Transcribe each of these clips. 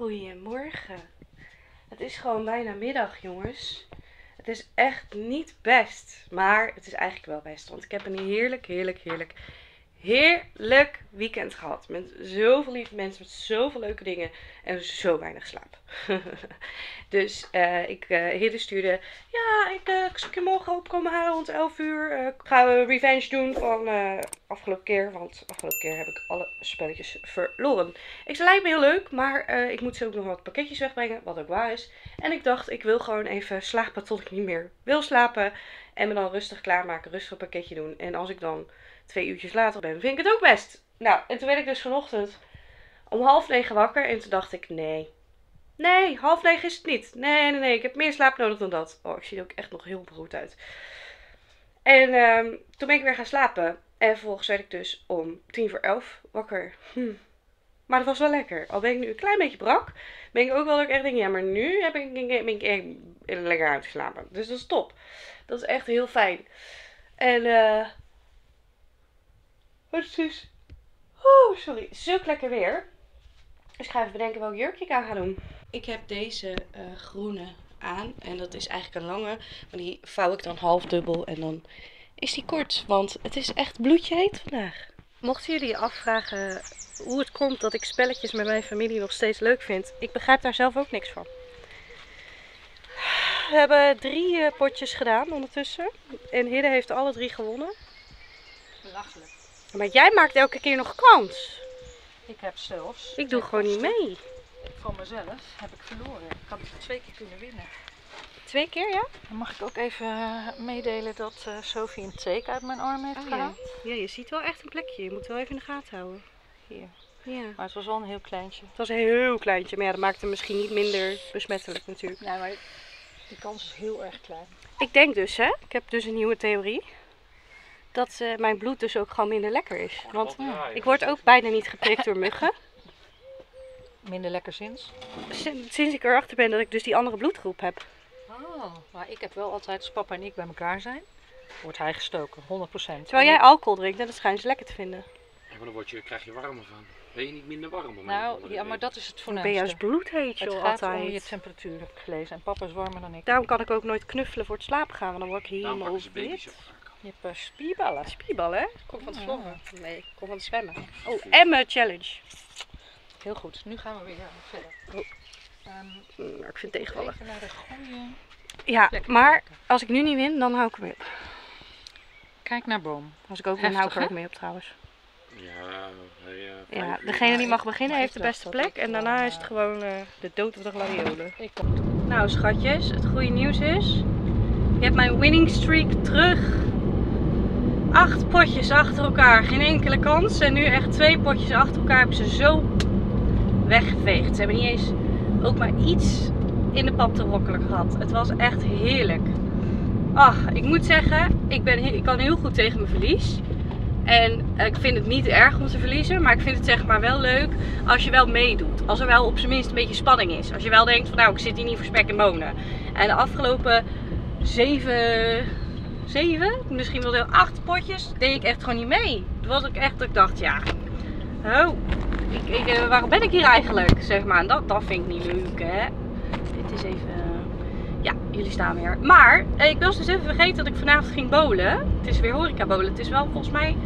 Goedemorgen. Het is gewoon bijna middag, jongens. Het is echt niet best. Maar het is eigenlijk wel best. Want ik heb een heerlijk, heerlijk, heerlijk, heerlijk weekend gehad. Met zoveel lieve mensen, met zoveel leuke dingen. En zo weinig slaap. dus uh, ik, uh, stuurde, ja, ik, uh, je morgen opkomen halen rond 11 uur. gaan we revenge doen van afgelopen keer. Want afgelopen keer heb ik alle spelletjes verloren. Ik zei, lijkt me heel leuk, maar ik moet zo ook nog wat pakketjes wegbrengen. Wat ook waar is. En ik dacht, ik wil gewoon even slapen tot ik niet meer wil slapen. En me dan rustig klaarmaken, rustig een pakketje doen. En als ik dan twee uurtjes later ben, vind ik het ook best. Nou, en toen werd ik dus vanochtend om half negen wakker. En toen dacht ik, nee. Nee, half negen is het niet. Nee, nee, nee. Ik heb meer slaap nodig dan dat. Oh, ik zie er ook echt nog heel beroerd uit. En um, toen ben ik weer gaan slapen. En vervolgens werd ik dus om tien voor elf wakker. Hm. Maar dat was wel lekker. Al ben ik nu een klein beetje brak. Ben ik ook wel dat ik echt denk, ja, maar nu heb ik, ben ik echt lekker uitgeslapen. Dus dat is top. Dat is echt heel fijn. En eh... wat is Oh, sorry. Zulk lekker weer. Dus ik ga even bedenken welk jurkje ik aan ga doen. Ik heb deze uh, groene aan. En dat is eigenlijk een lange. Maar die vouw ik dan half dubbel. En dan is die kort. Want het is echt bloedje heet vandaag. Mochten jullie je afvragen hoe het komt dat ik spelletjes met mijn familie nog steeds leuk vind. Ik begrijp daar zelf ook niks van. We hebben drie uh, potjes gedaan ondertussen. En Hidde heeft alle drie gewonnen. Belachelijk. Maar jij maakt elke keer nog kans. Ik heb zelfs... Ik doe gewoon niet mee. Van mezelf heb ik verloren. Ik had twee keer kunnen winnen. Twee keer, ja? Dan mag ik ook even meedelen dat uh, Sophie een teken uit mijn arm heeft Oh, gehaald. ja. ja, je ziet wel echt een plekje. Je moet wel even in de gaten houden. Hier. Ja. Maar het was wel een heel kleintje. Het was een heel kleintje, maar ja, dat maakt hem misschien niet minder besmettelijk natuurlijk. Nee, maar die kans is heel erg klein. Ik denk dus, hè, ik heb dus een nieuwe theorie. Dat uh, mijn bloed dus ook gewoon minder lekker is. Want ik word ook bijna niet geprikt door muggen. Minder lekker zins? Sinds ik erachter ben dat ik dus die andere bloedgroep heb. Oh, maar ik heb wel altijd, als papa en ik bij elkaar zijn, wordt hij gestoken, 100%. Terwijl jij alcohol drinkt, en dat schijnt ze lekker te vinden. Ja, maar dan word je, krijg je warmer van. Ben je niet minder warm? Om nou, ja, maar dat is het Ben voornaamste. je als bloed heet, Het joh, gaat altijd. om je temperatuur, heb ik gelezen. En papa is warmer dan ik. Daarom kan ik ook nooit knuffelen voor het slapen gaan, want dan word ik Daarom helemaal wit. Je hebt uh, spierballen. Spierballen, hè? Kom van het Ja. vloggen. Nee, ik kom van het zwemmen. Oh, Emma Challenge. Heel goed, nu gaan we weer verder. Oh. Ehm, Hm, maar ik vind het tegenvallen. even naar de goede... Ja, Lekker maar als ik nu niet win, dan hou ik hem weer op. Kijk naar boom. Als ik ook win, hou ik er ook mee op trouwens. Ja, uh, Ja, uur. degene die mag beginnen heeft de beste plek. En daarna gewoon, is het eh, gewoon eh, de dood of de gladiolen. Ik kom. Nou schatjes, het goede nieuws is, je hebt mijn winning streak terug. Acht potjes achter elkaar, geen enkele kans. En nu echt twee potjes achter elkaar hebben ze zo weggeveegd. Ze hebben niet eens ook maar iets in de pap te rokkelen gehad. Het was echt heerlijk. Ach, ik moet zeggen, ik, ben, ik kan heel goed tegen mijn verlies. En eh, ik vind het niet erg om te verliezen, maar ik vind het zeg maar wel leuk als je wel meedoet. Als er wel op zijn minst een beetje spanning is. Als je wel denkt van nou, ik zit hier niet voor spek en bonen. En de afgelopen zeven, zeven, misschien wel acht potjes, deed ik echt gewoon niet mee. Toen was ik echt, dat ik dacht ja, oh, ik, eh, waarom ben ik hier eigenlijk, zeg maar. En dat, dat vind ik niet leuk, hè. Dit is even, ja, jullie staan weer. Maar, eh, ik was dus even vergeten dat ik vanavond ging bowlen. Het is weer horeca bowlen. Het is wel volgens mij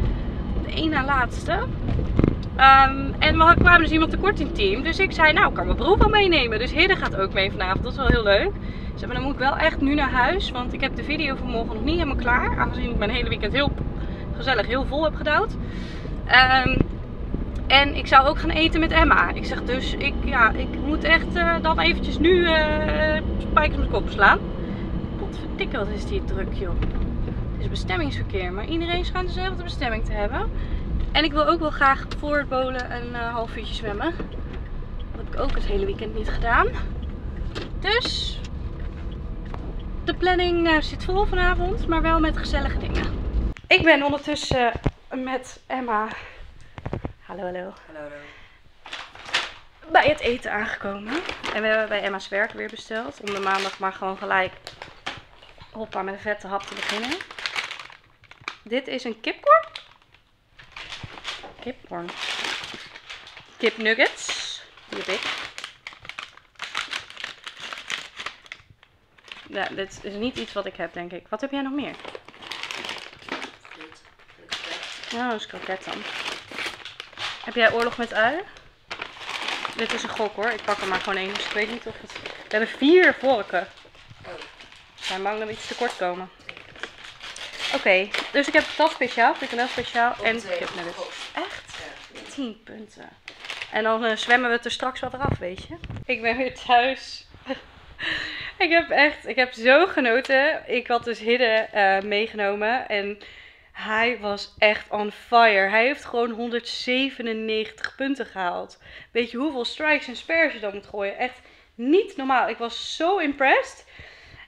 de één na laatste. Ehm, en we kwamen dus iemand tekort in het team. Dus ik zei, nou, ik kan mijn broer wel meenemen. Dus Hidde gaat ook mee vanavond. Dat is wel heel leuk. Zei, maar dan moet ik wel echt nu naar huis. Want ik heb de video van morgen nog niet helemaal klaar. Aangezien ik mijn hele weekend heel gezellig heel vol heb gedouwd. Ehm, en ik zou ook gaan eten met Emma. Ik zeg dus, ik, ja, ik moet echt eh, dan eventjes nu eh spijkers met kop slaan. Potverdikke, wat is die druk, joh. Het is bestemmingsverkeer, maar iedereen schijnt dezelfde bestemming te hebben. En ik wil ook wel graag voor het bolen een eh, half uurtje zwemmen. Dat heb ik ook het hele weekend niet gedaan. Dus de planning eh, zit vol vanavond, maar wel met gezellige dingen. Ik ben ondertussen met Emma. Hallo, hallo. Hallo. Bij het eten aangekomen. En we hebben bij Emma's werk weer besteld. Om de maandag maar gewoon gelijk hoppa met een vette hap te beginnen. Dit is een kipcorn. Kipcorn. Kipnuggets. Die heb ik. Ja, dit is niet iets wat ik heb, denk ik. Wat heb jij nog meer? Nou, dat is kroket dan. Heb jij oorlog met ui? Dit is een gok hoor. Ik pak er maar gewoon één. Dus ik weet niet of het... We hebben vier vorken. We zijn bang dat we iets tekort komen. Oké, dus ik heb dat speciaal, frikandel speciaal en kipnuggets. Echt? 10 punten. En dan eh, zwemmen we het er straks wel eraf, weet je. Ik ben weer thuis. ik heb echt, ik heb zo genoten. Ik had dus Hidde eh, meegenomen en hij was echt on fire. Hij heeft gewoon 197 punten gehaald. Weet je hoeveel strikes en spares je dan moet gooien? Echt niet normaal. Ik was zo impressed.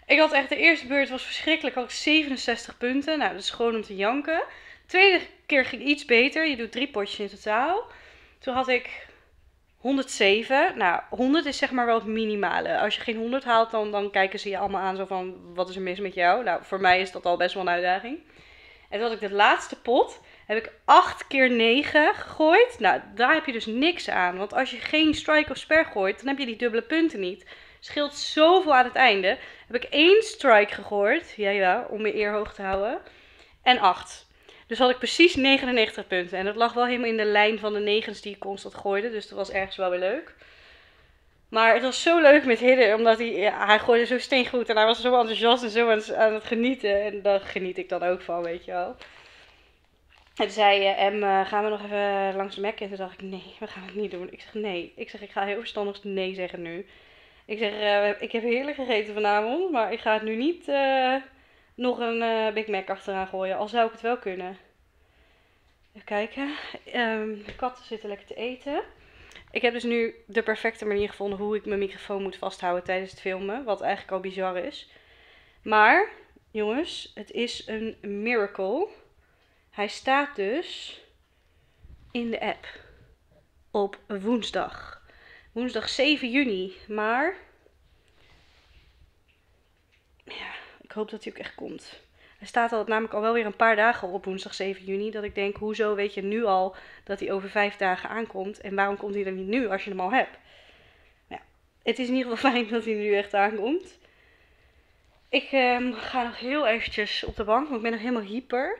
Ik had echt de eerste beurt was verschrikkelijk. Had ik 67 punten. Nou, dat is gewoon om te janken. De tweede keer ging iets beter. Je doet drie potjes in totaal. Toen had ik 107. Nou, 100 is zeg maar wel het minimale. Als je geen 100 haalt, dan, dan kijken ze je allemaal aan zo van, wat is er mis met jou? Nou, voor mij is dat al best wel een uitdaging. En toen had ik de laatste pot, heb ik 8 keer 9 gegooid. Nou, daar heb je dus niks aan. Want als je geen strike of spare gooit, dan heb je die dubbele punten niet. Scheelt zoveel aan het einde. Heb ik één strike gegooid. Ja, ja, om mijn eer hoog te houden. En 8. Dus had ik precies 99 punten. En dat lag wel helemaal in de lijn van de negens die ik constant gooide. Dus dat was ergens wel weer leuk. Maar het was zo leuk met Hidden, omdat hij, hij gooide zo steengoed en hij was zo enthousiast en zo aan het, genieten. En daar geniet ik dan ook van, weet je wel. En toen zei Em, eh, gaan we nog even langs de Mac? En toen dacht ik, nee, we gaan het niet doen. Ik zeg, nee. Ik zeg, ik ga heel verstandig nee zeggen nu. Ik zeg, eh, ik heb heerlijk gegeten vanavond, maar ik ga het nu niet eh, nog een eh, Big Mac achteraan gooien. Al zou ik het wel kunnen. Even kijken. Ehm, de katten zitten lekker te eten. Ik heb dus nu de perfecte manier gevonden hoe ik mijn microfoon moet vasthouden tijdens het filmen. Wat eigenlijk al bizar is. Maar, jongens, het is een miracle. Hij staat dus in de app op woensdag. Woensdag 7 juni. Maar, ja, hoop dat hij ook echt komt. Hij staat al, namelijk al wel weer een paar dagen op woensdag 7 juni. Dat ik denk, hoezo weet je nu al dat hij over vijf dagen aankomt? En waarom komt hij er niet nu als je hem al hebt? Ja, het is in ieder geval fijn dat hij nu echt aankomt. Ik ehm, ga nog heel eventjes op de bank, want ik ben nog helemaal hyper.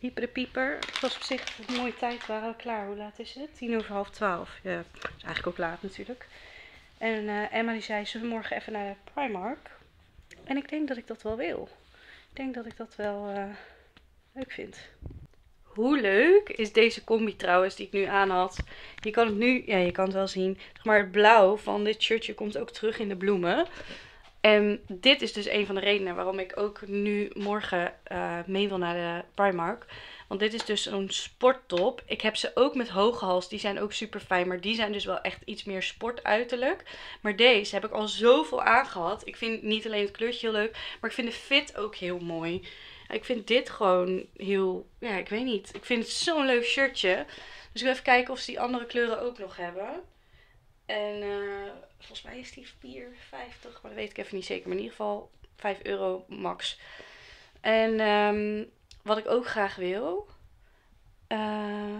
Hyper de pieper. Het was op zich een mooie tijd, waren we klaar. Hoe laat is het? Tien over half twaalf. Ja, is eigenlijk ook laat natuurlijk. En eh, Emma die zei, we morgen even naar de Primark? En ik denk dat ik dat wel wil. Ik denk dat ik dat wel eh, leuk vind. Hoe leuk is deze combi trouwens die ik nu aan had. Je kan het nu, ja je kan het wel zien. Maar het blauw van dit shirtje komt ook terug in de bloemen. En dit is dus een van de redenen waarom ik ook nu morgen eh, mee wil naar de Primark. Want dit is dus zo'n sporttop. Ik heb ze ook met hoge hals. Die zijn ook super fijn. Maar die zijn dus wel echt iets meer sportuiterlijk. Maar deze heb ik al zoveel aangehad. Ik vind niet alleen het kleurtje heel leuk. Maar ik vind de fit ook heel mooi. Ik vind dit gewoon heel... Ja, ik weet niet. Ik vind het zo'n leuk shirtje. Dus ik wil even kijken of ze die andere kleuren ook nog hebben. En eh, volgens mij is die 4,50. Maar dat weet ik even niet zeker. Maar in ieder geval 5 euro max. En ehm, wat ik ook graag wil. eh,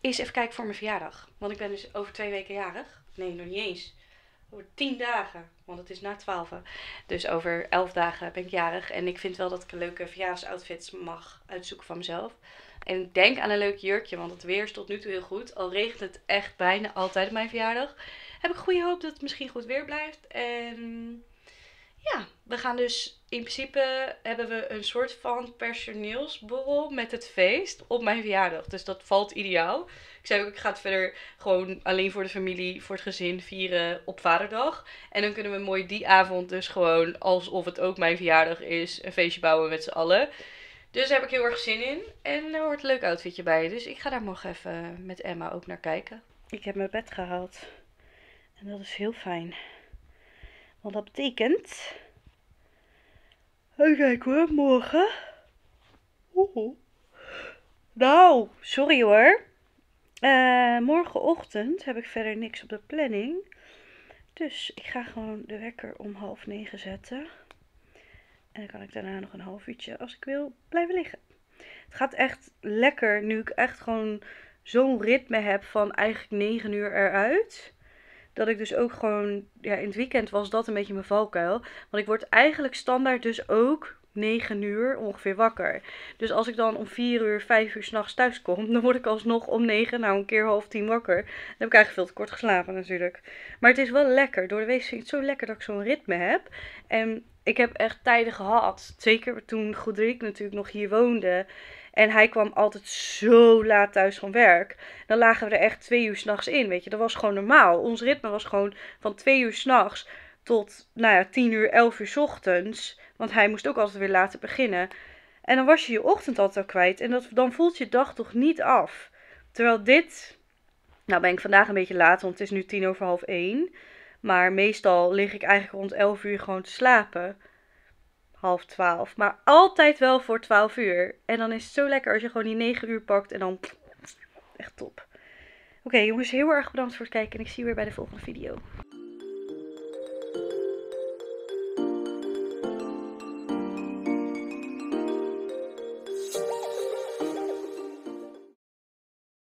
is even kijken voor mijn verjaardag. Want ik ben dus over twee weken jarig. Nee, nog niet eens. Over tien dagen. Want het is na twaalf. Dus over elf dagen ben ik jarig. En ik vind wel dat ik een leuke verjaardagsoutfits mag uitzoeken van mezelf. En ik denk aan een leuk jurkje. Want het weer is tot nu toe heel goed. Al regent het echt bijna altijd op mijn verjaardag. Heb ik goede hoop dat het misschien goed weer blijft. En ja, we gaan dus in principe hebben we een soort van personeelsborrel met het feest op mijn verjaardag. Dus dat valt ideaal. Ik zei ook, ik ga het verder gewoon alleen voor de familie, voor het gezin vieren op vaderdag. En dan kunnen we mooi die avond dus gewoon, alsof het ook mijn verjaardag is, een feestje bouwen met z'n allen. Dus daar heb ik heel erg zin in. En er hoort een leuk outfitje bij. Dus ik ga daar morgen even met Emma ook naar kijken. Ik heb mijn bed gehaald. En dat is heel fijn. Want dat betekent... Even kijken hoor, morgen. Oeh. Nou, sorry hoor. Eh, morgenochtend heb ik verder niks op de planning. Dus ik ga gewoon de wekker om half negen zetten. En dan kan ik daarna nog een half uurtje, als ik wil, blijven liggen. Het gaat echt lekker nu ik echt gewoon zo'n ritme heb van eigenlijk 9 uur eruit. Dat ik dus ook gewoon, ja, in het weekend was dat een beetje mijn valkuil. Want ik word eigenlijk standaard dus ook 9 uur ongeveer wakker. Dus als ik dan om 4 uur, 5 uur s'nachts thuis kom, dan word ik alsnog om 9, nou een keer half 10 wakker. Dan heb ik eigenlijk veel te kort geslapen natuurlijk. Maar het is wel lekker. Door de week vind ik het zo lekker dat ik zo'n ritme heb. En ik heb echt tijden gehad. Zeker toen Godriek natuurlijk nog hier woonde. En hij kwam altijd zo laat thuis van werk. Dan lagen we er echt twee uur s'nachts in, weet je. Dat was gewoon normaal. Ons ritme was gewoon van twee uur s'nachts tot, nou ja, tien uur, elf uur s ochtends. Want hij moest ook altijd weer later beginnen. En dan was je je ochtend altijd al kwijt. En dat, dan voelt je dag toch niet af. Terwijl dit, nou ben ik vandaag een beetje laat, want het is nu tien over half één. Maar meestal lig ik eigenlijk rond elf uur gewoon te slapen half twaalf. Maar altijd wel voor twaalf uur. En dan is het zo lekker als je gewoon die negen uur pakt en dan... Echt top. Oké jongens, heel erg bedankt voor het kijken en ik zie je weer bij de volgende video.